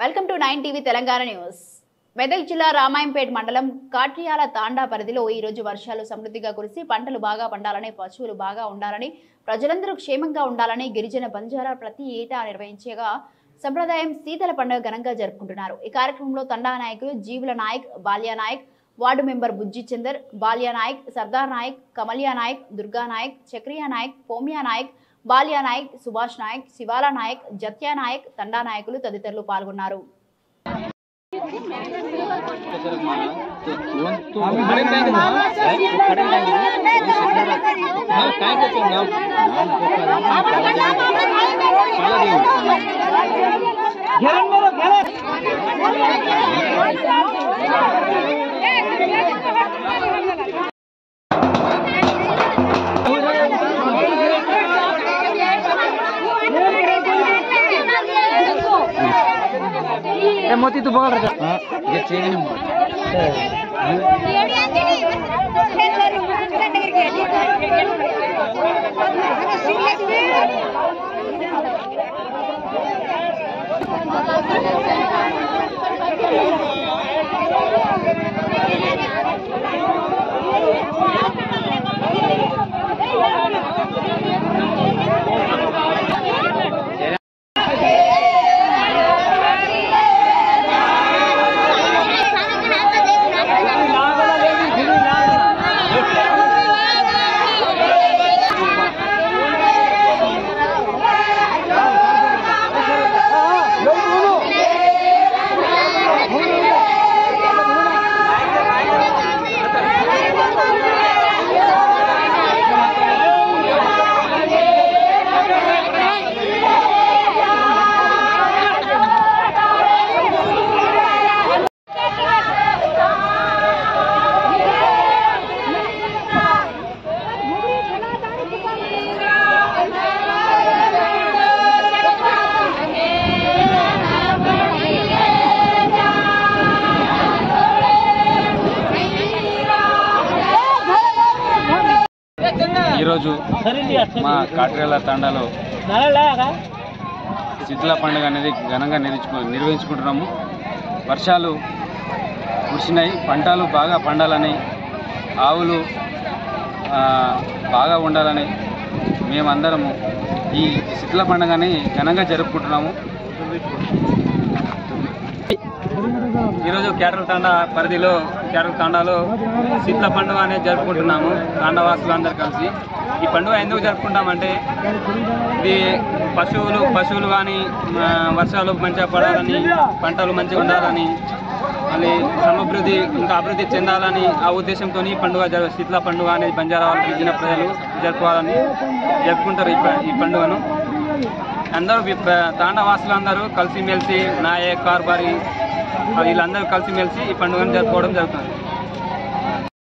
Welcome to nine TV Telangana news. Medak జిల్లా రామాయంపేట మండలం కాట్రియాల తాండా పరిధిలో ఈ రోజు వర్షాలు సమృద్ధిగా కురిసి పంటలు బాగా పండాలని పశువులు బాగా ఉండాలని ప్రజలందరూ క్షేమంగా ఉండాలని గిరిజన బంజారా ప్రతి ఏటా నిర్వహించేగా సంప్రదాయం శీతల పండుగ ఘనంగా జరుపుకుంటున్నారు. ఈ కార్యక్రమంలో తండా నాయకులు జీవుల నాయక్ బాల్యా నాయక్ వార్డు మెంబర్ బుజ్జి చందర్ బాల్యా నాయక్ సర్దార్ నాయక్ కమలియా నాయక్ దుర్గా నాయక్ చక్రియా నాయక్ పోమియా నాయక్ బాల్యా నాయక్ సుభాష్ నాయక్ శివాల నాయక్ జత్యా నాయక్ తండా నాయకులు తదితరులు పాల్గొన్నారు. ए मोती तू पकड़ रखा। हाँ ये चेक नहीं मार ఈరోజు మా కాట్రేల తండాలో శీతల పండుగ అనేది ఘనంగా నిర్వహించుకు నిర్వహించుకుంటున్నాము. వర్షాలు కురిసినాయి పంటలు బాగా పండాలని ఆవులు బాగా ఉండాలని మేమందరము ఈ శీతల పండుగని ఘనంగా జరుపుకుంటున్నాము. ఈరోజు కేరళ తాండా పరిధిలో కేరళ తాండాలో శీతల పండుగ అనేది జరుపుకుంటున్నాము తాండవాసులు అందరు కలిసి. ఈ పండుగ ఎందుకు జరుపుకుంటామంటే ఇది పశువులు పశువులు కానీ వర్షాలు మంచిగా పడాలని పంటలు మంచిగా ఉండాలని మళ్ళీ సమృద్ధి ఇంకా అభివృద్ధి చెందాలని ఆ ఉద్దేశంతో ఈ పండుగ జరు- శీతల పండుగ అనేది బంజారా వాళ్ళు గిరిజన ప్రజలు జరుపుకోవాలని జరుపుకుంటారు ఈ పండుగను. అందరూ తాండవాసులు అందరూ కలిసిమెలిసి నాయక్ కార్బారి వీళ్ళందరూ కలిసిమెలిసి ఈ పండుగను జరుపుకోవడం జరుగుతుంది.